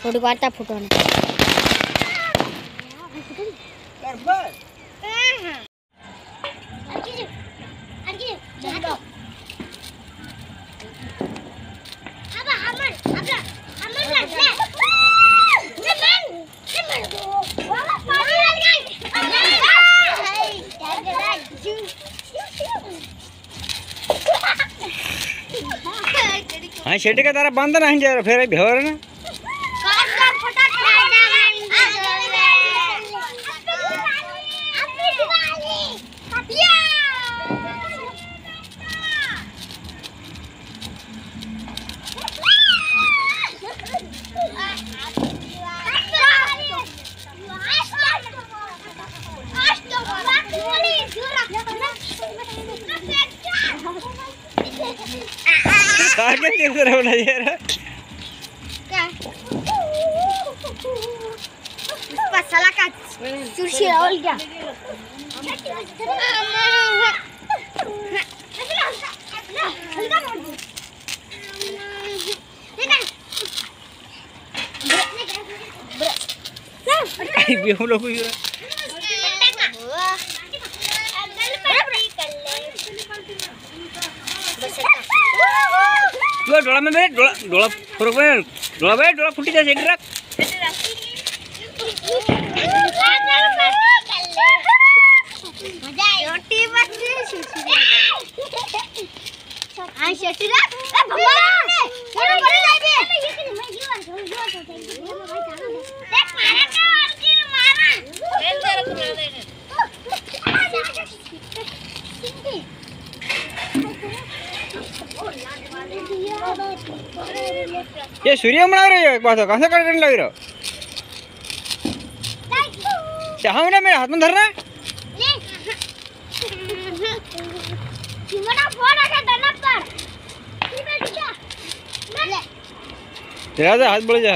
થોડીક વાર્તા ફૂટો ને हाँ शेटे का तारा बांधना है जरा फिर भेवर ना ताके देख रहा हूँ ना यार salah kan sushi awal क्या हम लोग ଦୋଳା ଦୋଳା ନେବେ ଦୋଳା ଦୋଳା ଦୋଳା ବେ ଦୋଳା ଫୁଟି ଯାଏ ସେଠି ରଖ ये सूर्य मना रहे हो एक बात, कहाँ से करने लग रहे हो? ना मेरे हाथ में धरना तेरा तो हाथ बढ़ जा